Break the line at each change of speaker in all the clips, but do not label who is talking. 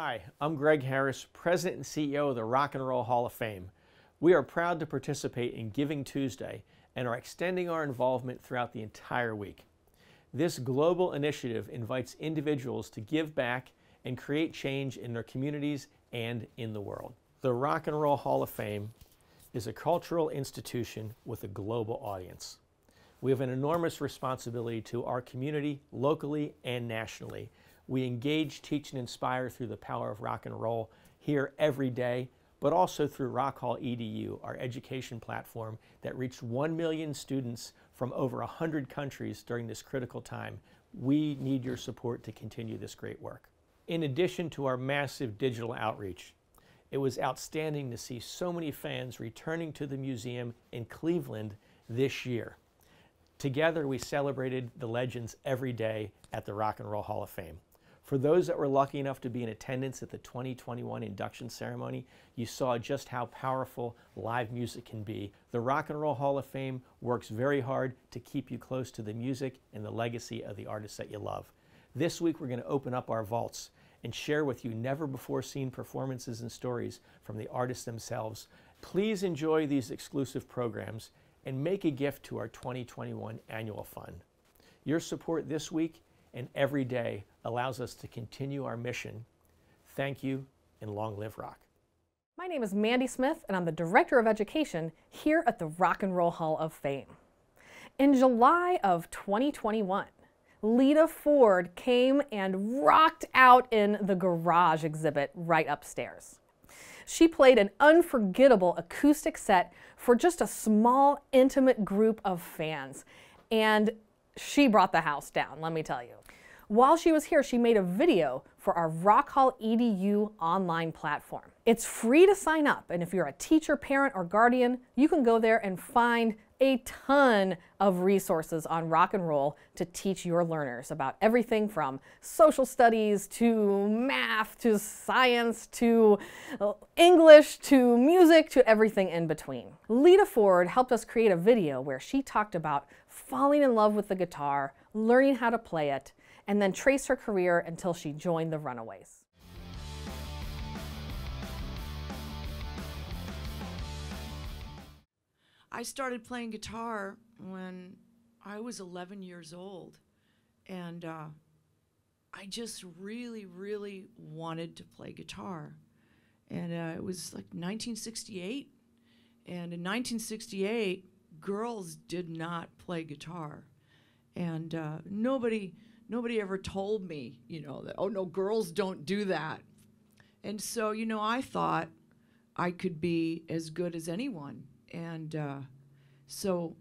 Hi, I'm Greg Harris, President and CEO of the Rock and Roll Hall of Fame. We are proud to participate in Giving Tuesday and are extending our involvement throughout the entire week. This global initiative invites individuals to give back and create change in their communities and in the world. The Rock and Roll Hall of Fame is a cultural institution with a global audience. We have an enormous responsibility to our community, locally and nationally. We engage, teach, and inspire through the power of rock and roll here every day but also through Rock Hall EDU, our education platform that reached 1 million students from over 100 countries during this critical time. We need your support to continue this great work. In addition to our massive digital outreach, it was outstanding to see so many fans returning to the museum in Cleveland this year. Together, we celebrated the legends every day at the Rock and Roll Hall of Fame. For those that were lucky enough to be in attendance at the 2021 induction ceremony, you saw just how powerful live music can be. The Rock and Roll Hall of Fame works very hard to keep you close to the music and the legacy of the artists that you love. This week, we're going to open up our vaults and share with you never before seen performances and stories from the artists themselves. Please enjoy these exclusive programs and make a gift to our 2021 annual fund. Your support this week and every day allows us to continue our mission. Thank you and long live rock.
My name is Mandy Smith and I'm the Director of Education here at the Rock and Roll Hall of Fame. In July of 2021, Lita Ford came and rocked out in the garage exhibit right upstairs. She played an unforgettable acoustic set for just a small, intimate group of fans. And she brought the house down, let me tell you. While she was here, she made a video for our Rock Hall EDU online platform. It's free to sign up, and if you're a teacher, parent, or guardian, you can go there and find a ton of resources on rock and roll to teach your learners about everything from social studies to math to science to English to music to everything in between. Lita Ford helped us create a video where she talked about falling in love with the guitar, learning how to play it, and then trace her career until she joined the Runaways.
I started playing guitar when I was 11 years old. And uh, I just really, really wanted to play guitar. And uh, it was like 1968. And in 1968, girls did not play guitar. And uh, nobody, nobody ever told me, you know, that, oh no, girls don't do that. And so, you know, I thought I could be as good as anyone. And uh, so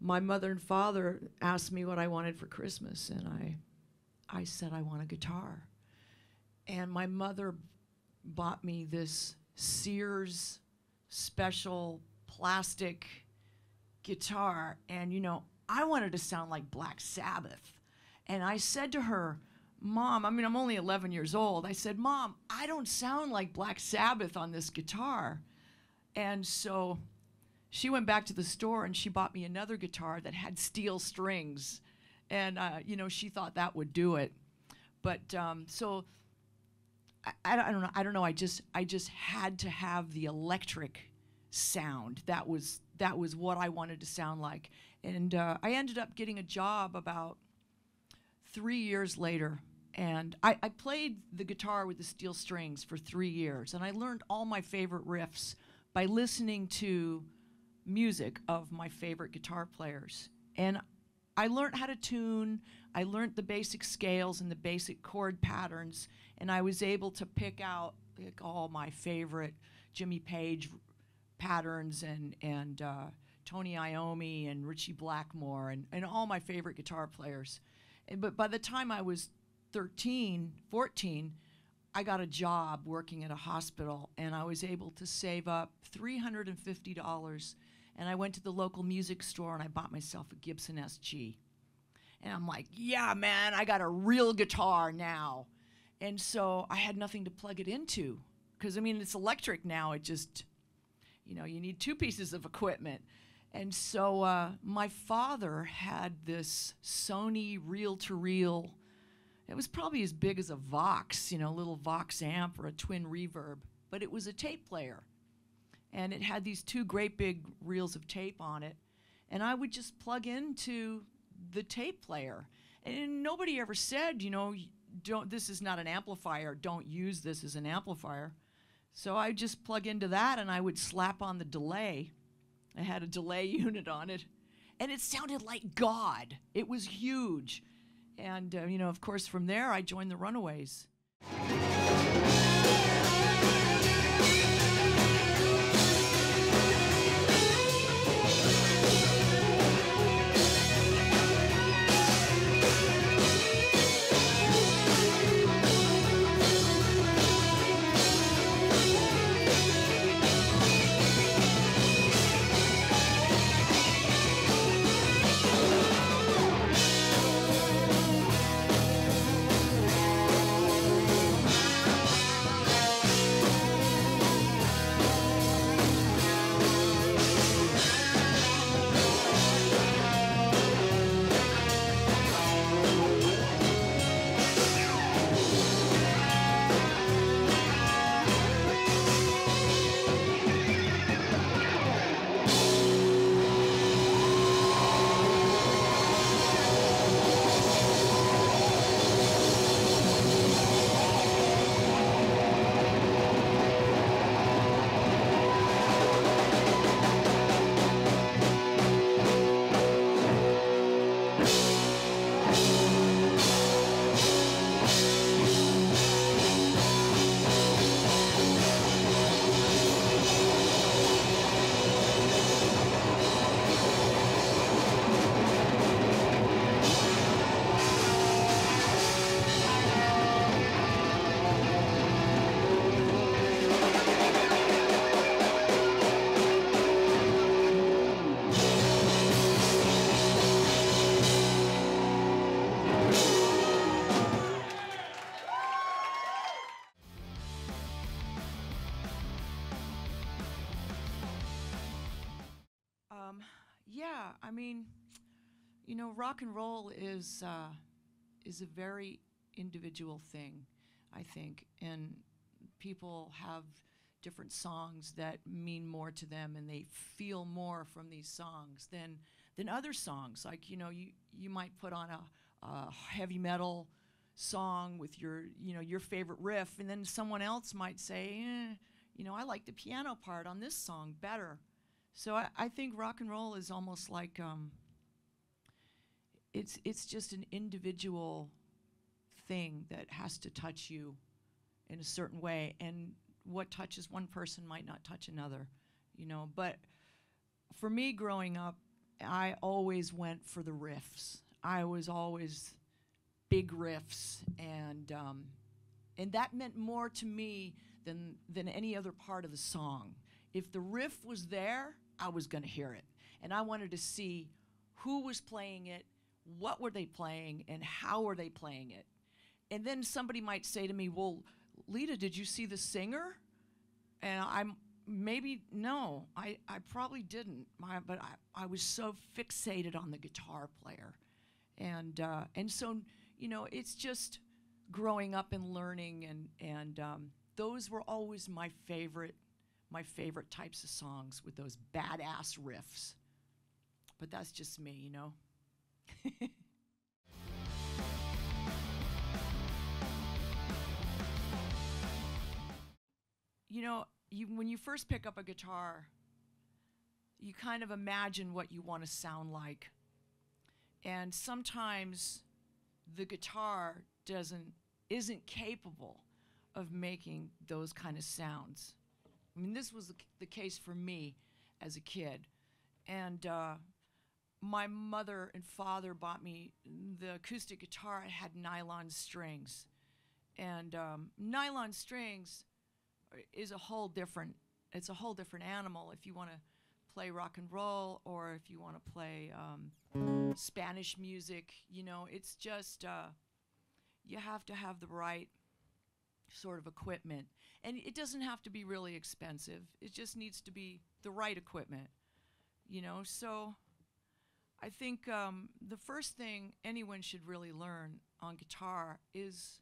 my mother and father asked me what I wanted for Christmas, and I, I said I want a guitar. And my mother bought me this Sears special plastic guitar, and you know, I wanted to sound like Black Sabbath. And I said to her, Mom, I mean, I'm only 11 years old. I said, Mom, I don't sound like Black Sabbath on this guitar. And so she went back to the store and she bought me another guitar that had steel strings. And, uh, you know, she thought that would do it. But um, so I, I, don't know. I don't know. I just, I just had to have the electric sound. That was, that was what I wanted to sound like. And uh, I ended up getting a job about three years later. And I, I played the guitar with the steel strings for three years. And I learned all my favorite riffs by listening to music of my favorite guitar players. And I learned how to tune, I learned the basic scales and the basic chord patterns, and I was able to pick out like, all my favorite Jimmy Page patterns and, and uh, Tony Iommi and Ritchie Blackmore and, and all my favorite guitar players. And, but by the time I was 13, 14, I got a job working at a hospital and I was able to save up $350 and I went to the local music store and I bought myself a Gibson SG. And I'm like, yeah, man, I got a real guitar now. And so I had nothing to plug it into. Because, I mean, it's electric now. It just, you know, you need two pieces of equipment. And so uh, my father had this Sony reel to reel It was probably as big as a Vox, you know, a little Vox amp or a twin reverb, but it was a tape player. And it had these two great big reels of tape on it. And I would just plug into the tape player. And nobody ever said, you know, don't this is not an amplifier, don't use this as an amplifier. So I just plug into that and I would slap on the delay. I had a delay unit on it. And it sounded like God. It was huge. And, uh, you know, of course, from there, I joined the Runaways. Know, rock and roll is uh, is a very individual thing, I think, and people have different songs that mean more to them, and they feel more from these songs than than other songs. Like you know, you you might put on a, a heavy metal song with your you know your favorite riff, and then someone else might say, eh, you know, I like the piano part on this song better. So I, I think rock and roll is almost like um, it's it's just an individual thing that has to touch you in a certain way, and what touches one person might not touch another, you know. But for me, growing up, I always went for the riffs. I was always big riffs, and um, and that meant more to me than than any other part of the song. If the riff was there, I was going to hear it, and I wanted to see who was playing it, what were they playing, and how were they playing it. And then somebody might say to me, "Well, Lita, did you see the singer?" And I'm maybe no, I, I probably didn't. My, but I, I was so fixated on the guitar player, and uh, and so you know it's just growing up and learning and and um, those were always my favorite my favorite types of songs with those badass riffs. But that's just me, you know. you know, you, when you first pick up a guitar, you kind of imagine what you want to sound like. And sometimes the guitar doesn't isn't capable of making those kind of sounds. I mean, this was the, the case for me as a kid. And uh, my mother and father bought me the acoustic guitar. It had nylon strings. And um, nylon strings is a whole different, it's a whole different animal if you want to play rock and roll or if you want to play um, Spanish music. You know, it's just, uh, you have to have the right sort of equipment. And it doesn't have to be really expensive. It just needs to be the right equipment. You know, so I think um, the first thing anyone should really learn on guitar is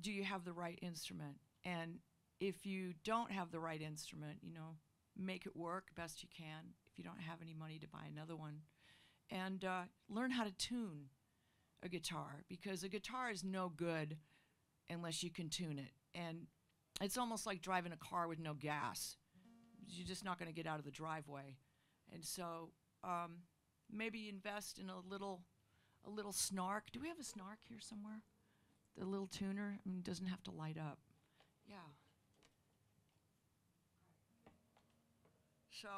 do you have the right instrument? And if you don't have the right instrument, you know, make it work best you can if you don't have any money to buy another one. And uh, learn how to tune a guitar because a guitar is no good unless you can tune it. And it's almost like driving a car with no gas. You're just not going to get out of the driveway. And so um, maybe invest in a little, a little snark. Do we have a snark here somewhere? The little tuner. I mean, doesn't have to light up. Yeah. So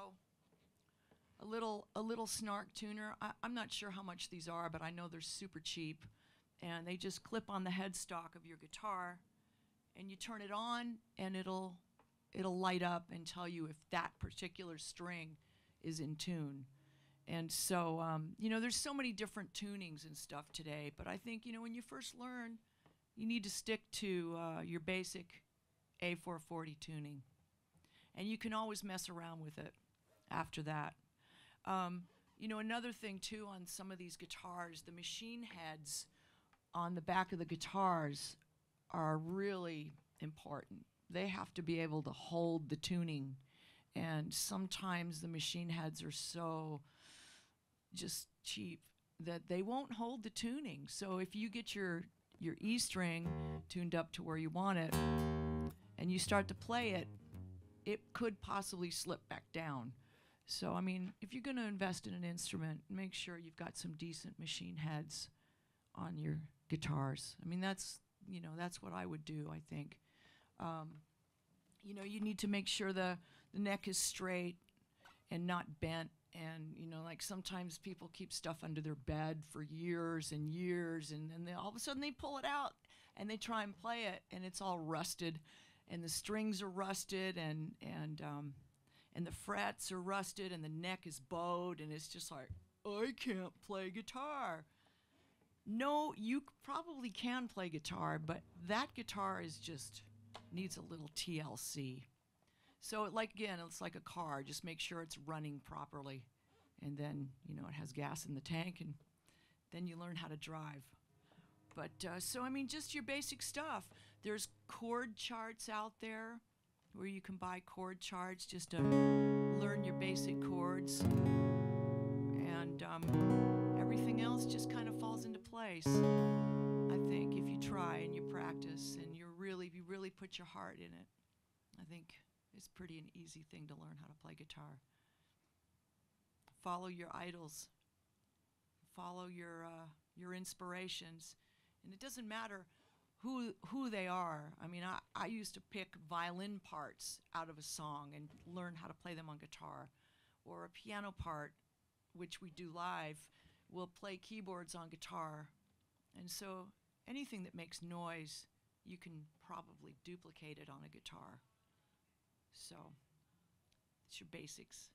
a little a little snark tuner. I, I'm not sure how much these are, but I know they're super cheap, and they just clip on the headstock of your guitar, and you turn it on, and it'll it'll light up and tell you if that particular string is in tune. And so, um, you know, there's so many different tunings and stuff today, but I think, you know, when you first learn, you need to stick to uh, your basic A440 tuning. And you can always mess around with it after that. Um, you know, another thing too on some of these guitars, the machine heads on the back of the guitars are really important. They have to be able to hold the tuning. And sometimes the machine heads are so just cheap that they won't hold the tuning. So if you get your your E string tuned up to where you want it and you start to play it, it could possibly slip back down. So I mean, if you're going to invest in an instrument, make sure you've got some decent machine heads on your guitars. I mean, that's you know that's what I would do. I think. Um, you know, you need to make sure the the neck is straight and not bent. And you know, like sometimes people keep stuff under their bed for years and years, and then they, all of a sudden they pull it out and they try and play it, and it's all rusted, and the strings are rusted, and and um, and the frets are rusted, and the neck is bowed, and it's just like I can't play guitar. No, you probably can play guitar, but that guitar is just needs a little TLC. So, like again, it's like a car. Just make sure it's running properly, and then you know it has gas in the tank, and then you learn how to drive. But uh, so I mean, just your basic stuff. There's chord charts out there where you can buy chord charts just to learn your basic chords, and um, everything else just kind of falls into place. I think if you try and you practice and you really, you really put your heart in it, I think it's pretty an easy thing to learn how to play guitar. Follow your idols. Follow your uh, your inspirations, and it doesn't matter who who they are. I mean, I, I used to pick violin parts out of a song and learn how to play them on guitar, or a piano part, which we do live. We'll play keyboards on guitar, and so anything that makes noise, you can probably duplicate it on a guitar. So it's your basics.